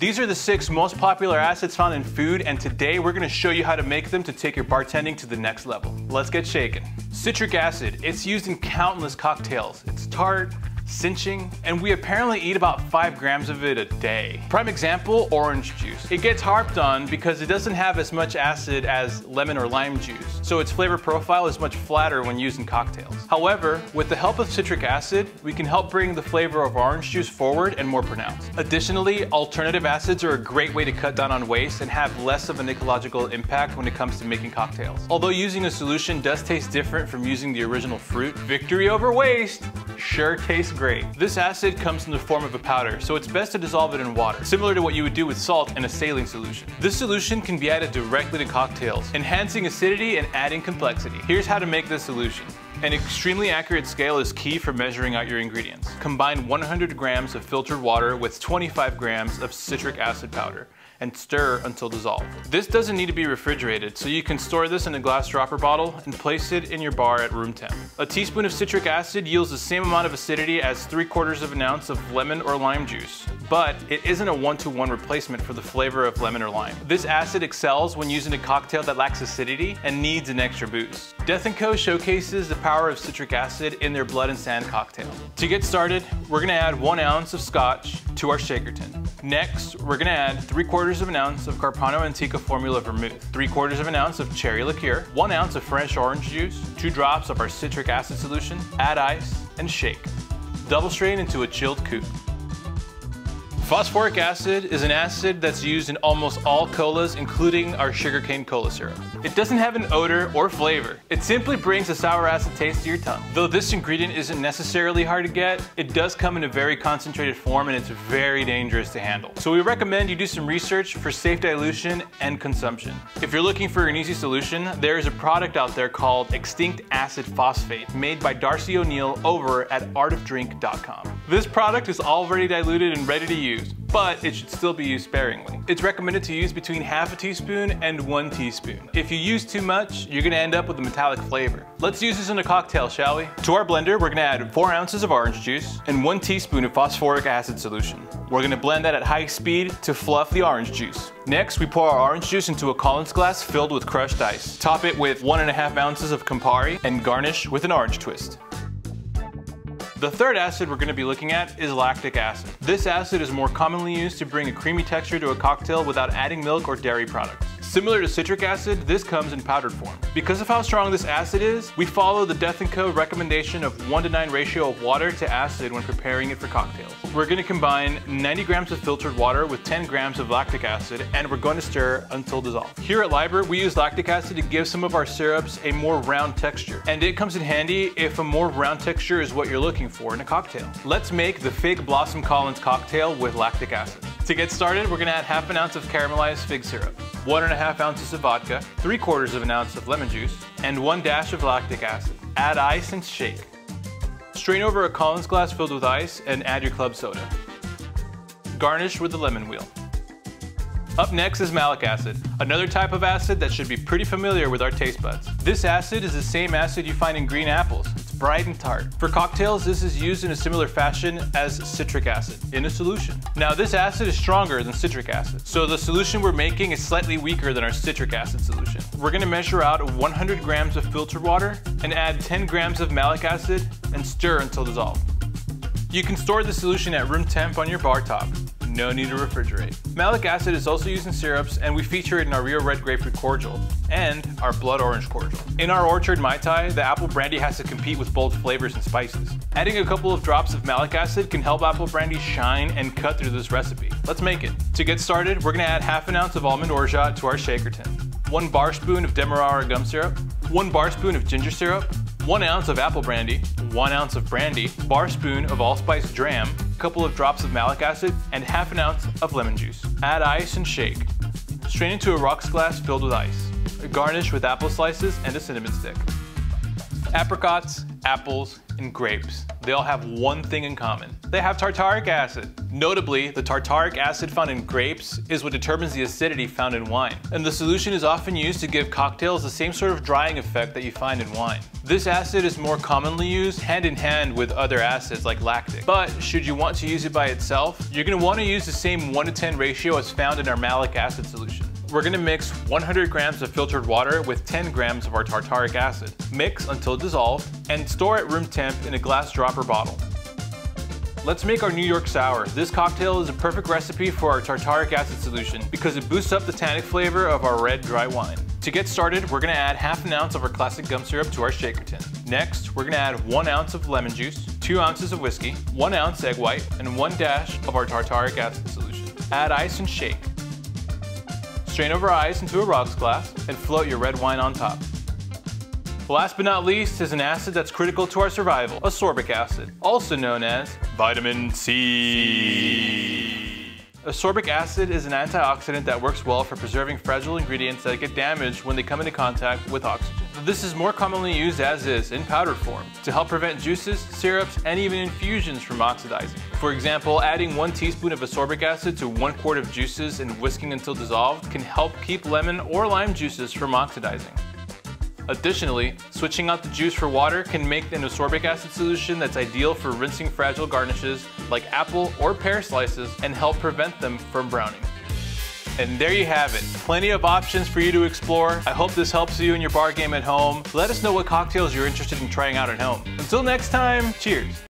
These are the six most popular acids found in food, and today we're gonna show you how to make them to take your bartending to the next level. Let's get shaken. Citric acid, it's used in countless cocktails. It's tart, cinching, and we apparently eat about 5 grams of it a day. Prime example, orange juice. It gets harped on because it doesn't have as much acid as lemon or lime juice, so its flavor profile is much flatter when used in cocktails. However, with the help of citric acid, we can help bring the flavor of orange juice forward and more pronounced. Additionally, alternative acids are a great way to cut down on waste and have less of an ecological impact when it comes to making cocktails. Although using a solution does taste different from using the original fruit, victory over waste sure tastes great. This acid comes in the form of a powder, so it's best to dissolve it in water, similar to what you would do with salt in a saline solution. This solution can be added directly to cocktails, enhancing acidity and adding complexity. Here's how to make this solution. An extremely accurate scale is key for measuring out your ingredients. Combine 100 grams of filtered water with 25 grams of citric acid powder and stir until dissolved. This doesn't need to be refrigerated, so you can store this in a glass dropper bottle and place it in your bar at room temp. A teaspoon of citric acid yields the same amount of acidity as 3 quarters of an ounce of lemon or lime juice, but it isn't a one-to-one -one replacement for the flavor of lemon or lime. This acid excels when used in a cocktail that lacks acidity and needs an extra boost. Death & Co showcases the power of citric acid in their blood and sand cocktail. To get started, we're gonna add one ounce of scotch to our shaker tin. Next, we're gonna add 3 quarters of an ounce of Carpano Antica Formula Vermouth, 3 quarters of an ounce of cherry liqueur, 1 ounce of French orange juice, 2 drops of our citric acid solution, add ice, and shake. Double strain into a chilled coupe. Phosphoric acid is an acid that's used in almost all colas, including our sugarcane cola syrup. It doesn't have an odor or flavor. It simply brings a sour acid taste to your tongue. Though this ingredient isn't necessarily hard to get, it does come in a very concentrated form and it's very dangerous to handle. So we recommend you do some research for safe dilution and consumption. If you're looking for an easy solution, there is a product out there called Extinct Acid Phosphate made by Darcy O'Neill over at artofdrink.com. This product is already diluted and ready to use but it should still be used sparingly. It's recommended to use between half a teaspoon and one teaspoon. If you use too much, you're gonna end up with a metallic flavor. Let's use this in a cocktail, shall we? To our blender, we're gonna add four ounces of orange juice and one teaspoon of phosphoric acid solution. We're gonna blend that at high speed to fluff the orange juice. Next, we pour our orange juice into a Collins glass filled with crushed ice. Top it with one and a half ounces of Campari and garnish with an orange twist. The third acid we're going to be looking at is lactic acid. This acid is more commonly used to bring a creamy texture to a cocktail without adding milk or dairy products. Similar to citric acid, this comes in powdered form. Because of how strong this acid is, we follow the Death & Co recommendation of 1 to 9 ratio of water to acid when preparing it for cocktails. We're going to combine 90 grams of filtered water with 10 grams of lactic acid and we're going to stir until dissolved. Here at Liber, we use lactic acid to give some of our syrups a more round texture. And it comes in handy if a more round texture is what you're looking for in a cocktail. Let's make the Fig Blossom Collins cocktail with lactic acid. To get started, we're going to add half an ounce of caramelized fig syrup one and a half ounces of vodka, three quarters of an ounce of lemon juice, and one dash of lactic acid. Add ice and shake. Strain over a Collins glass filled with ice and add your club soda. Garnish with the lemon wheel. Up next is malic acid, another type of acid that should be pretty familiar with our taste buds. This acid is the same acid you find in green apples It's bright and tart. For cocktails, this is used in a similar fashion as citric acid, in a solution. Now this acid is stronger than citric acid, so the solution we're making is slightly weaker than our citric acid solution. We're gonna measure out 100 grams of filtered water and add 10 grams of malic acid and stir until dissolved. You can store the solution at room temp on your bar top no need to refrigerate. Malic acid is also used in syrups and we feature it in our Rio Red Grapefruit Cordial and our Blood Orange Cordial. In our Orchard Mai Tai, the apple brandy has to compete with bold flavors and spices. Adding a couple of drops of malic acid can help apple brandy shine and cut through this recipe. Let's make it. To get started, we're gonna add half an ounce of almond orgeat to our shaker tin, one bar spoon of demerara gum syrup, one bar spoon of ginger syrup, one ounce of apple brandy, one ounce of brandy, bar spoon of allspice dram, couple of drops of malic acid, and half an ounce of lemon juice. Add ice and shake. Strain into a rocks glass filled with ice. Garnish with apple slices and a cinnamon stick. Apricots, apples, and grapes. They all have one thing in common. They have tartaric acid. Notably, the tartaric acid found in grapes is what determines the acidity found in wine. And the solution is often used to give cocktails the same sort of drying effect that you find in wine. This acid is more commonly used hand in hand with other acids like lactic. But should you want to use it by itself, you're going to want to use the same 1 to 10 ratio as found in our malic acid solution. We're gonna mix 100 grams of filtered water with 10 grams of our tartaric acid. Mix until dissolved and store at room temp in a glass dropper bottle. Let's make our New York Sour. This cocktail is a perfect recipe for our tartaric acid solution because it boosts up the tannic flavor of our red dry wine. To get started, we're gonna add half an ounce of our classic gum syrup to our shaker tin. Next, we're gonna add one ounce of lemon juice, two ounces of whiskey, one ounce egg white, and one dash of our tartaric acid solution. Add ice and shake. Strain over ice into a rocks glass and float your red wine on top. Last but not least is an acid that's critical to our survival, ascorbic acid, also known as vitamin C. Ascorbic acid is an antioxidant that works well for preserving fragile ingredients that get damaged when they come into contact with oxygen. This is more commonly used as is, in powder form, to help prevent juices, syrups, and even infusions from oxidizing. For example, adding one teaspoon of ascorbic acid to one quart of juices and whisking until dissolved can help keep lemon or lime juices from oxidizing. Additionally, switching out the juice for water can make an ascorbic acid solution that's ideal for rinsing fragile garnishes like apple or pear slices and help prevent them from browning. And there you have it, plenty of options for you to explore. I hope this helps you in your bar game at home. Let us know what cocktails you're interested in trying out at home. Until next time, cheers.